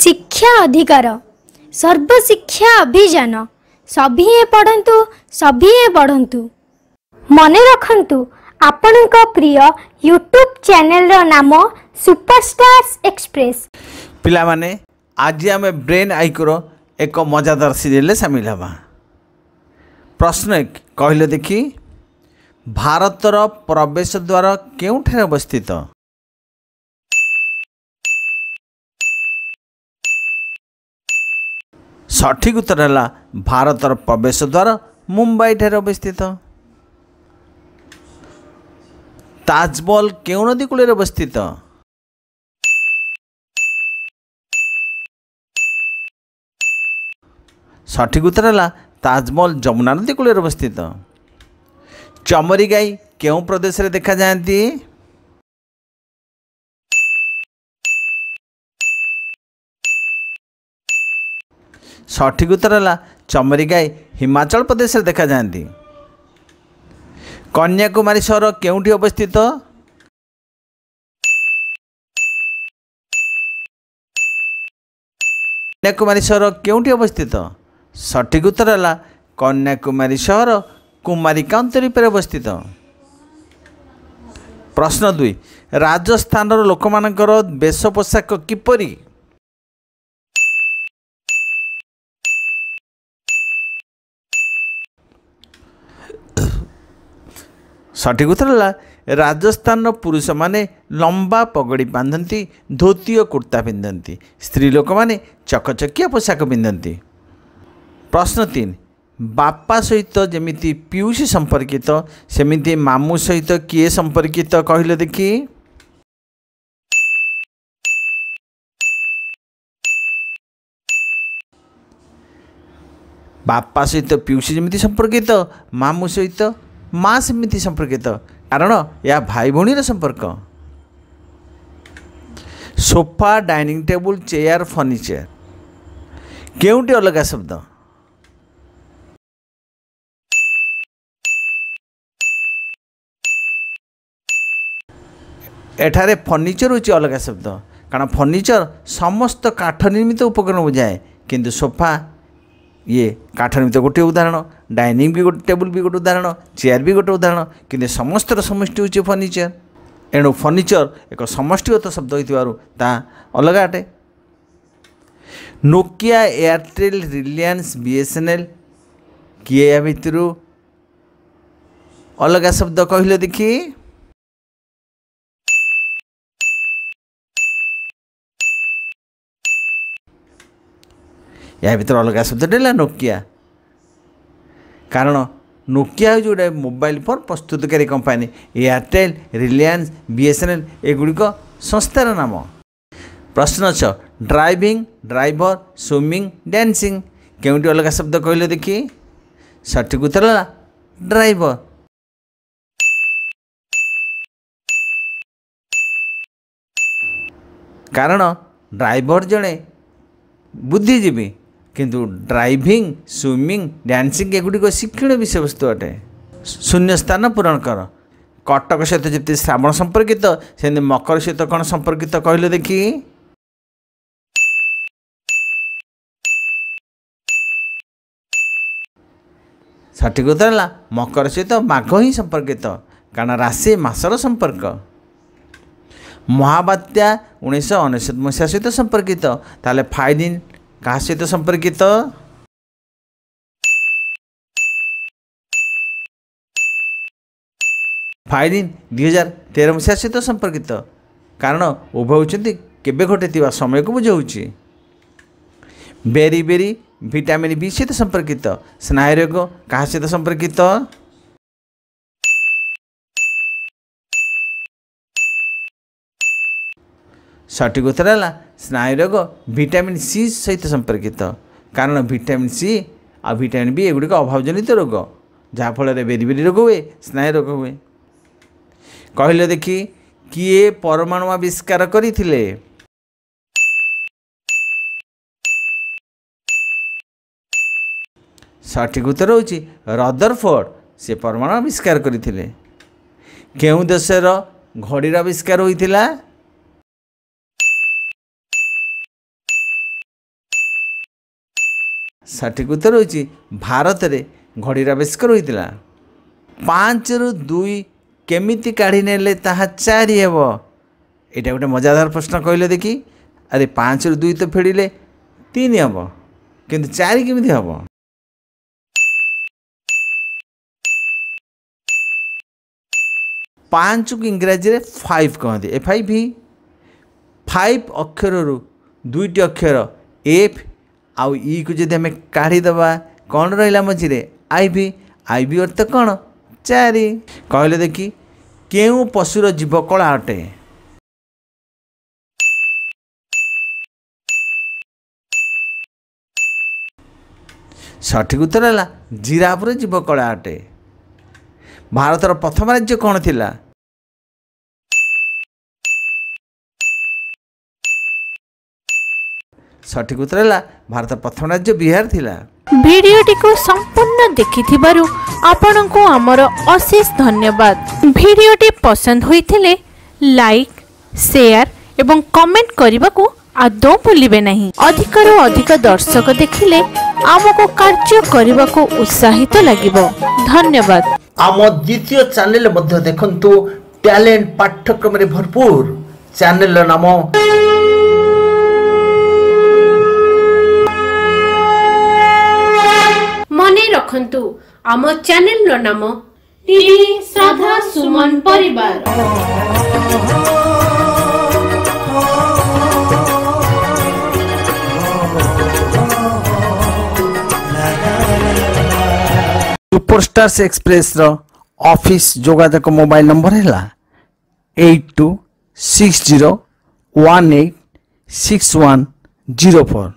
ଶିକ୍ଷା ଅଧିକାର ସର୍ବଶିକ୍ଷା ଅଭିଯାନ। ସଭିଏ ପଢ଼ନ୍ତୁ ସଭିଏ ବଢ଼ନ୍ତୁ ମନେ ରଖନ୍ତୁ ଆପଣଙ୍କ ପ୍ରିୟ ୟୁଟ୍ୟୁବ୍ ଚ୍ୟାନେଲର ନାମ ସୁପରଷ୍ଟାର୍ସ ଏକ୍ସପ୍ରେସ୍। ପିଲାମାନେ ଆଜି ଆମେ ବ୍ରେନ୍ ଆଇକୁର ଏକ ମଜାଦାର ସିରିଏଲରେ ସାମିଲ ହେବା। ପ୍ରଶ୍ନ କହିଲେ ଦେଖି ଭାରତର ପ୍ରବେଶ ଦ୍ୱାର କେଉଁଠାରେ ଅବସ୍ଥିତ? ସଠିକ୍ ଉତ୍ତର ହେଲା ଭାରତର ପ୍ରବେଶ ଦ୍ୱାର ମୁମ୍ବାଇଠାରେ ଅବସ୍ଥିତ। ତାଜମହଲ କେଉଁ ନଦୀ କୂଳରେ ଅବସ୍ଥିତ? ସଠିକ୍ ଉତ୍ତର ହେଲା ତାଜମହଲ ଯମୁନା ନଦୀ କୂଳରେ ଅବସ୍ଥିତ। ଚମରି ଗାଈ କେଉଁ ପ୍ରଦେଶରେ ଦେଖାଯାଆନ୍ତି? ସଠିକ୍ ଉତ୍ତର ହେଲା ଚମରି ଗାଈ। ହିମାଚଳ ପ୍ରଦେଶରେ ଦେଖାଯାଆନ୍ତି। କନ୍ୟାକୁମାରୀ ସହର କେଉଁଠି ଅବସ୍ଥିତ? କନ୍ୟାକୁମାରୀ ସହର କେଉଁଠି ଅବସ୍ଥିତ? ସଠିକ୍ ଉତ୍ତର ହେଲା କନ୍ୟାକୁମାରୀ ସହର କୁମାରିକା ଅନ୍ତରୀପରେ ଅବସ୍ଥିତ। ପ୍ରଶ୍ନ ଦୁଇ ରାଜସ୍ଥାନର ଲୋକମାନଙ୍କର ବେଶ ପୋଷାକ କିପରି? ସଠିକ୍ ଉତ୍ତର ହେଲା ରାଜସ୍ଥାନର ପୁରୁଷମାନେ ଲମ୍ବା ପଗଡ଼ି ବାନ୍ଧନ୍ତି ଧୋତି ଓ କୁର୍ତ୍ତା ପିନ୍ଧନ୍ତି। ସ୍ତ୍ରୀ ଲୋକମାନେ ଚକଚକିଆ ପୋଷାକ ପିନ୍ଧନ୍ତି। ପ୍ରଶ୍ନ ତିନି ବାପା ସହିତ ଯେମିତି ପିଉସୀ ସମ୍ପର୍କିତ ସେମିତି ମାମୁଁ ସହିତ କିଏ ସମ୍ପର୍କିତ କହିଲେ ଦେଖି? ବାପା ସହିତ ପିଉସୀ ଯେମିତି ସମ୍ପର୍କିତ ମାମୁଁ ସହିତ ମା ସେମିତି ସମ୍ପର୍କିତ। କାରଣ ଏହା ଭାଇ ଭଉଣୀର ସମ୍ପର୍କ। Sofa dining table chair furniture. କେଉଁଠି ଅଲଗା ଶବ୍ଦ? ଏଠାରେ ଫର୍ଣ୍ଣିଚର ହେଉଛି ଅଲଗା ଶବ୍ଦ। କାରଣ ଫର୍ଣ୍ଣିଚର ସମସ୍ତ କାଠ ନିର୍ମିତ ଉପକରଣ ବୁଝାଏ। କିନ୍ତୁ ସୋଫା ଇଏ କାଠ ନିର୍ମିତ ଗୋଟିଏ ଉଦାହରଣ ଡାଇନିଂ ବି ଗୋଟେ ଟେବୁଲ୍ ବି ଗୋଟେ ଉଦାହରଣ ଚେୟାର ବି ଗୋଟେ ଉଦାହରଣ କିନ୍ତୁ ସମସ୍ତର ସମଷ୍ଟି ହେଉଛି ଫର୍ଣ୍ଣିଚର ଏଣୁ ଫର୍ଣ୍ଣିଚର ଏକ ସମଷ୍ଟିଗତ ଶବ୍ଦ ହୋଇଥିବାରୁ ତାହା ଅଲଗା ଅଟେ ନୋକିଆ ଏୟାରଟେଲ୍ ରିଲାଏନ୍ସ ବିଏସ୍ଏନ୍ଏଲ୍ କିଏ ୟା ଭିତରୁ ଅଲଗା ଶବ୍ଦ କହିଲେ ଦେଖି ଏହା ଭିତରେ ଅଲଗା ଶବ୍ଦଟି ହେଲା ନୋକିଆ। କାରଣ ନୋକିଆ ହେଉଛି ଗୋଟେ ମୋବାଇଲ ଫୋନ୍ ପ୍ରସ୍ତୁତକାରୀ କମ୍ପାନୀ ଏୟାରଟେଲ୍ ରିଲାଏନ୍ସ ବିଏସ୍ଏନ୍ଏଲ୍ ଏଗୁଡ଼ିକ ସଂସ୍ଥାର ନାମ। ପ୍ରଶ୍ନ ଛଅ ଡ୍ରାଇଭିଂ ଡ୍ରାଇଭର ସୁଇମିଂ ଡ୍ୟାନ୍ସିଂ କେଉଁଠି ଅଲଗା ଶବ୍ଦ କହିଲେ ଦେଖି? ସଠିକ୍ ଉତ୍ତର ହେଲା ଡ୍ରାଇଭର କାରଣ ଡ୍ରାଇଭର ଜଣେ ବୁଦ୍ଧିଜୀବୀ। କିନ୍ତୁ ଡ୍ରାଇଭିଂ ସୁଇମିଂ ଡ୍ୟାନ୍ସିଂ ଏଗୁଡ଼ିକ ଶିକ୍ଷଣୀୟ ବିଷୟବସ୍ତୁ ଅଟେ। ଶୂନ୍ୟ ସ୍ଥାନ ପୂରଣ କର। କଟକ ସହିତ ଯେମିତି ଶ୍ରାବଣ ସମ୍ପର୍କିତ ସେମିତି ମକର ସହିତ କ'ଣ ସମ୍ପର୍କିତ କହିଲେ ଦେଖି? ସଠିକ୍ ଉତ୍ତର ହେଲା ମକର ସହିତ ମାଘ ହିଁ ସମ୍ପର୍କିତ କାରଣ ରାଶି ମାସର ସମ୍ପର୍କ। ମହାବାତ୍ୟା ଉଣେଇଶହ ଅନେଶ୍ୱତ ମସିହା ସହିତ ସମ୍ପର୍କିତ ତାହେଲେ ଫାଇଦିନ କାହା ସହିତ ସମ୍ପର୍କିତ ଫାଇଦିନ ଦୁଇହଜାର ତେର ମସିହା ସହିତ ସମ୍ପର୍କିତ କାରଣ ଉଭୟ ହେଉଛନ୍ତି କେବେ ଘଟିଥିବା ସମୟକୁ ବୁଝାଉଛି ବେରି ବେରି ଭିଟାମିନ୍ ବି ସହିତ ସମ୍ପର୍କିତ ସ୍ନାୟୁରୋଗ କାହା ସହିତ ସମ୍ପର୍କିତ ସଠିକ୍ ଉତ୍ତର ହେଲା ସ୍ନାୟୁରୋଗ ଭିଟାମିନ୍ ସି ସହିତ ସମ୍ପର୍କିତ। କାରଣ ଭିଟାମିନ୍ ସି ଆଉ ଭିଟାମିନ୍ ବି ଏଗୁଡ଼ିକ ଅଭାବଜନିତ ରୋଗ। ଯାହାଫଳରେ ବେରି ବେରି ରୋଗ ହୁଏ ସ୍ନାୟୁ ରୋଗ ହୁଏ। କହିଲେ ଦେଖି କିଏ ପରମାଣୁ ଆବିଷ୍କାର କରିଥିଲେ? ସଠିକ୍ ଉତ୍ତର ହେଉଛି ରଦରଫୋର୍ଡ। ସେ ପରମାଣୁ ଆବିଷ୍କାର କରିଥିଲେ। କେଉଁ ଦେଶର ଘଡ଼ିର ଆବିଷ୍କାର ହୋଇଥିଲା? ସଠିକ୍ ଉତ୍ତର ହେଉଛି ଭାରତରେ ଘଡ଼ିର ଆବିଷ୍କାର ହୋଇଥିଲା। ପାଞ୍ଚରୁ ଦୁଇ କେମିତି କାଢ଼ି ନେଲେ ତାହା ଚାରି ହେବ? ଏଇଟା ଗୋଟେ ମଜାଦାର ପ୍ରଶ୍ନ କହିଲେ ଦେଖି ଆରେ ପାଞ୍ଚରୁ ଦୁଇ ତ ଫେଡ଼ିଲେ ତିନି ହେବ କିନ୍ତୁ ଚାରି କେମିତି ହେବ? ପାଞ୍ଚକୁ ଇଂରାଜୀରେ ଫାଇଭ୍ କହନ୍ତି ଏଫ୍ ଆଇ ଭି ଫାଇଭ୍ ଅକ୍ଷରରୁ ଦୁଇଟି ଅକ୍ଷର ଏଫ୍ ଆଉ ଇକୁ ଯଦି ଆମେ କାଢ଼ିଦେବା କ'ଣ ରହିଲା ମଝିରେ? I V? ଆଇ ଭି ଅର୍ଥ କ'ଣ? ଚାରି। କହିଲେ ଦେଖି କେଉଁ ପଶୁର ଜୀବ କଳା ଅଟେ? ସଠିକ୍ ଉତ୍ତର ହେଲା ଜିରାଫର ଜୀବ କଳା ଅଟେ। ଭାରତର ପ୍ରଥମ ରାଜ୍ୟ କ'ଣ ଥିଲା? ସଠିକ୍ ଉତ୍ତର ହେଲା ଭାରତର ପ୍ରଥମ ରାଜ୍ୟ ବିହାର ଥିଲା ଭିଡ଼ିଓଟିକୁ ସମ୍ପୂର୍ଣ୍ଣ ଦେଖିଥିବାରୁ ଆପଣଙ୍କୁ ଆମର ଅଶେଷ ଧନ୍ୟବାଦ ଭିଡ଼ିଓଟି ପସନ୍ଦ ହୋଇଥିଲେ ଲାଇକ୍ ସେୟାର ଏବଂ କମେଣ୍ଟ କରିବାକୁ ଆଦୌ ଭୁଲିବେ ନାହିଁ ଅଧିକରୁ ଅଧିକ ଦର୍ଶକ ଦେଖିଲେ ଆମକୁ କାର୍ଯ୍ୟ କରିବାକୁ ଉତ୍ସାହିତ ଲାଗିବ ଧନ୍ୟବାଦ ଆମ ଦ୍ୱିତୀୟ ଚ୍ୟାନେଲ ମଧ୍ୟ ଦେଖନ୍ତୁ ଟ୍ୟାଲେଣ୍ଟ ପାଠ୍ୟକ୍ରମରେ ଭରପୁର ଚ୍ୟାନେଲର ନାମ ମନେ ରଖନ୍ତୁ। ଆମ ଚ୍ୟାନେଲର ନାମ ଟିଭି ସାଧା ସୁମନ ପରିବାର। ସୁପରଷ୍ଟାର୍ସ ଏକ୍ସପ୍ରେସର ଅଫିସ୍ ଯୋଗାଯୋଗ ମୋବାଇଲ ନମ୍ବର ହେଲା eight two six zero one eight six one zero four